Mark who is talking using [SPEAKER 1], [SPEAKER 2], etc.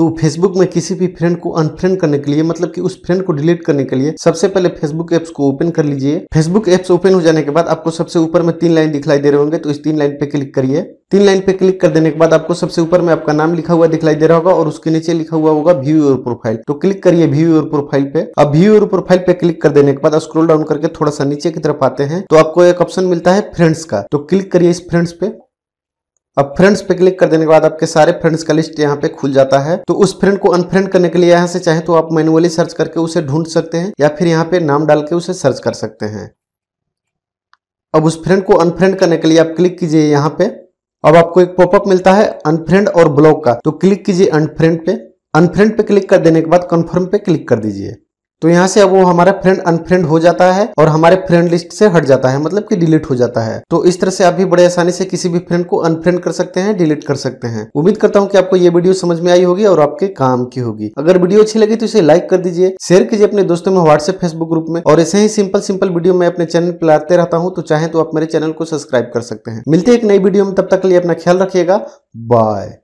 [SPEAKER 1] तो फेसबुक में किसी भी फ्रेंड को अनफ्रेंड करने के लिए मतलब कि उस फ्रेंड को डिलीट करने के लिए, सबसे पहले फेसबुक एप्स को ओपन कर लीजिए। फेसबुक एप्स ओपन हो जाने के बाद आपको सबसे ऊपर में तीन लाइन दिखलाई दे रहे होंगे तो इस तीन लाइन पे क्लिक करिए। तीन लाइन पे क्लिक कर देने के बाद आपको सबसे ऊपर में आपका नाम लिखा हुआ दिखलाई दे रहा होगा और उसके नीचे लिखा हुआ होगा व्यू योर प्रोफ़ाइल तो क्लिक करिए व्यू योर प्रोफ़ाइल पे। अब व्यू योर प्रोफ़ाइल पे क्लिक कर देने के बाद स्क्रॉल डाउन करके थोड़ा सा नीचे की तरफ़ आते हैं तो आपको एक ऑप्शन मिलता है फ्रेंड्स का। तो क्लिक करिए इस फ्रेंड्स पे। अब फ्रेंड्स पे क्लिक कर देने के बाद आपके सारे फ्रेंड्स का लिस्ट यहाँ पे खुल जाता है। तो उस फ्रेंड को अनफ्रेंड करने के लिए यहाँ से चाहे तो आप मैनुअली सर्च करके उसे ढूंढ सकते हैं या फिर यहाँ पे नाम डाल के उसे सर्च कर सकते हैं। अब उस फ्रेंड को अनफ्रेंड करने के लिए आप क्लिक कीजिए यहाँ पे। अब आपको एक पॉपअप मिलता है अनफ्रेंड और ब्लॉक का। तो क्लिक कीजिए अनफ्रेंड पे। अनफ्रेंड पे क्लिक कर देने के बाद कन्फर्म पे क्लिक कर दीजिए। तो यहाँ से अब वो हमारा फ्रेंड अनफ्रेंड हो जाता है और हमारे फ्रेंड लिस्ट से हट जाता है मतलब कि डिलीट हो जाता है। तो इस तरह से आप भी बड़े आसानी से किसी भी फ्रेंड को अनफ्रेंड कर सकते हैं डिलीट कर सकते हैं। उम्मीद करता हूँ कि आपको ये वीडियो समझ में आई होगी और आपके काम की होगी। अगर वीडियो अच्छी लगी तो इसे लाइक कर दीजिए शेयर कीजिए अपने दोस्तों में व्हाट्सएप फेसबुक ग्रुप में और ऐसे ही सिंपल सिंपल वीडियो मैं अपने चैनल पर लाते रहता हूँ तो चाहे तो आप मेरे चैनल को सब्सक्राइब कर सकते हैं। मिलते एक नई वीडियो में, तब तक के लिए अपना ख्याल रखिएगा। बाय